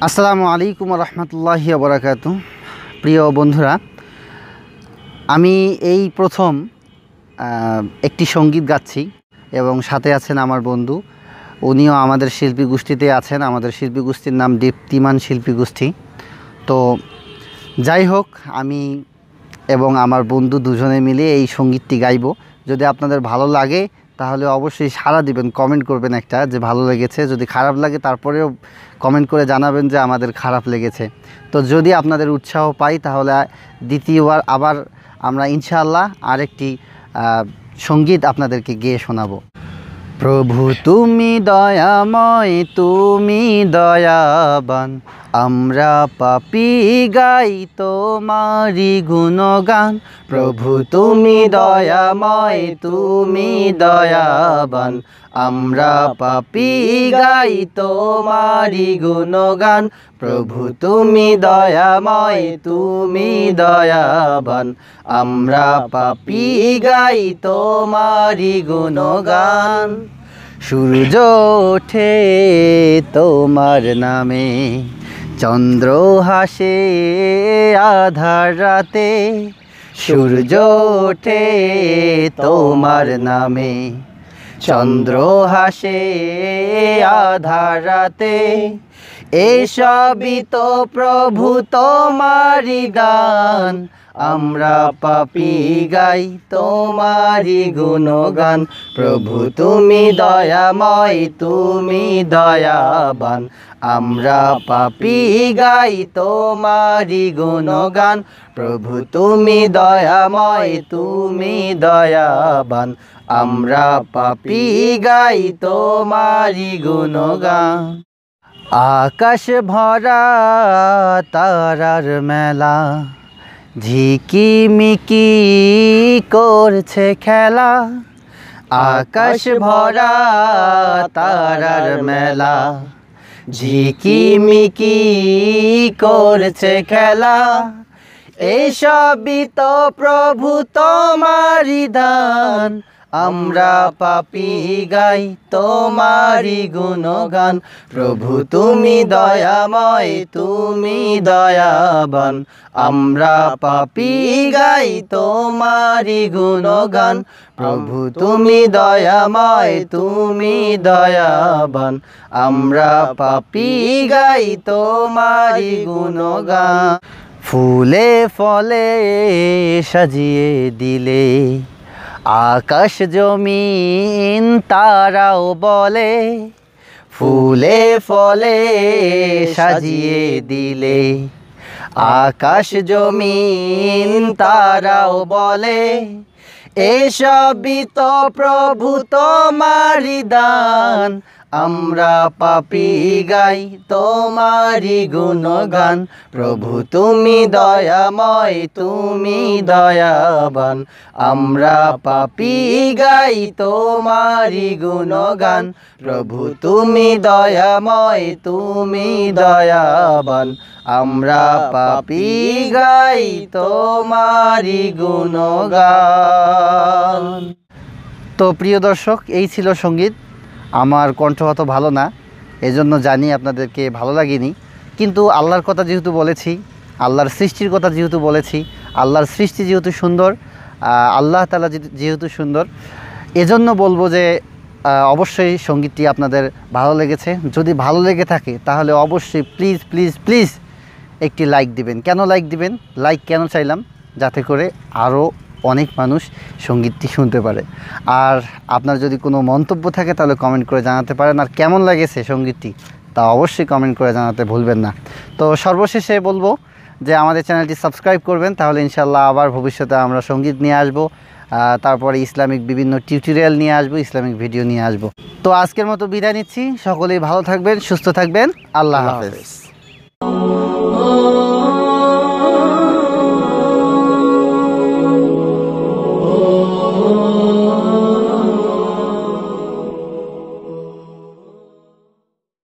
আসসালামু আলাইকুম রহমতুল্লাহি বরাকাতু প্রিয় বন্ধুরা, আমি এই প্রথম একটি সংগীত গাচ্ছি এবং সাথে আছেন আমার বন্ধু। উনিও আমাদের শিল্পী গোষ্ঠীতে আছেন। আমাদের শিল্পী গোষ্ঠীর নাম দীপ্তিমান শিল্পী গোষ্ঠী। তো যাই হোক, আমি এবং আমার বন্ধু দুজনে মিলে এই সঙ্গীতটি গাইব। যদি আপনাদের ভালো লাগে তাহলে অবশ্যই সাড়া দিবেন কমেন্ট করবেন একটা যে ভালো লেগেছে, যদি খারাপ লাগে তারপরেও কমেন্ট করে জানাবেন যে আমাদের খারাপ লেগেছে। তো যদি আপনাদের উৎসাহ পাই তাহলে দ্বিতীয়বার আবার আমরা ইনশাআল্লাহ আরেকটি সংগীত আপনাদেরকে গেয়ে শোনাবো। প্রভু, তুমি দয়াময়, তুমি দয়াবান। আমরা পাপি গাই তোমারি গুণগান। প্রভু, তুমি দয়াময়, তুমি দয়াবান। আমরা পাপি গাই তোমারি গুণগান। প্রভু, তুমি দয়াময়, তুমি দয়াবান। আমরা পাপি গাই তোমারি গুণগান। সূর্য ওঠে তোমার নামে, চন্দ্র হাসে আধার রাতে। সূর্য ওঠে তোমার নামে, চন্দ্র হাসে আধার রাতে। এসবই তো প্রভু তোমারি গান আমরা পাপি গাই তোমারি গুণগান। প্রভু, তুমি দয়াময়, তুমি দয়াবান। আমরা পাপি গাই তোমারি গুণগান। প্রভু, তুমি দয়াময়, তুমি দয়াবান। আমরা পাপি গাই তোমারি গুণগান। আকাশ ভরা তারার মেলা। ঝিকিমিকি করছে খেলা, আকাশ ভরা তারার মেলা। ঝিকিমিকি করছে খেলা, এসবই তো প্রভু তোমারি দান। আমরা পাপি গাই তোমারি গুণগান। প্রভু, তুমি দয়াময়, তুমি দয়াবান। আমরা পাপি গাই তোমারি গুণগান। প্রভু, তুমি দয়াময়, তুমি দয়াবান। আমরা পাপি গাই তোমারি গুণগান। ফুলে, ফলে সাজিয়ে দিলে আকাশ জমিন তারাও বলে, ফুলে ফলে সাজিয়ে দিলে। আকাশ জমিন তারাও বলে, এসবই তো প্রভু তোমারি দান। আমরা পাপি গাই তোমারি গুণগান। প্রভু, তুমি দয়াময়, তুমি দয়াবান। আমরা পাপি গাই তোমারি গুণগান। প্রভু, তুমি দয়াময়, তুমি দয়াবান। আমরা পাপি গাই তোমারি গুণগান। তো প্রিয় দর্শক, এই ছিল সংগীত। আমার কণ্ঠ অত ভালো না, এজন্য জানি আপনাদেরকে ভালো লাগেনি। কিন্তু আল্লাহর কথা যেহেতু বলেছি, আল্লাহর সৃষ্টির কথা যেহেতু বলেছি, আল্লাহর সৃষ্টি যেহেতু সুন্দর আল্লাহ তালা যেহেতু সুন্দর, এজন্য বলব যে অবশ্যই সঙ্গীতটি আপনাদের ভালো লেগেছে। যদি ভালো লেগে থাকে, তাহলে অবশ্যই প্লিজ প্লিজ প্লিজ একটি লাইক দিবেন। কেন লাইক দিবেন? লাইক কেন চাইলাম? যাতে করে আরও অনেক মানুষ সঙ্গীতটি শুনতে পারে। আর আপনার যদি কোনো মন্তব্য থাকে তাহলে কমেন্ট করে জানাতে পারেন। আর কেমন লাগেছে সঙ্গীতটি তা অবশ্যই কমেন্ট করে জানাতে ভুলবেন না। তো সর্বশেষে বলব যে আমাদের চ্যানেলটি সাবস্ক্রাইব করবেন, তাহলে ইনশাল্লাহ আবার ভবিষ্যতে আমরা সংগীত নিয়ে আসব। তারপরে ইসলামিক বিভিন্ন টিউটোরিয়াল নিয়ে আসব, ইসলামিক ভিডিও নিয়ে আসব। তো আজকের মতো বিদায় নিচ্ছি। সকলেই ভালো থাকবেন, সুস্থ থাকবেন। আল্লাহ হাফেজ।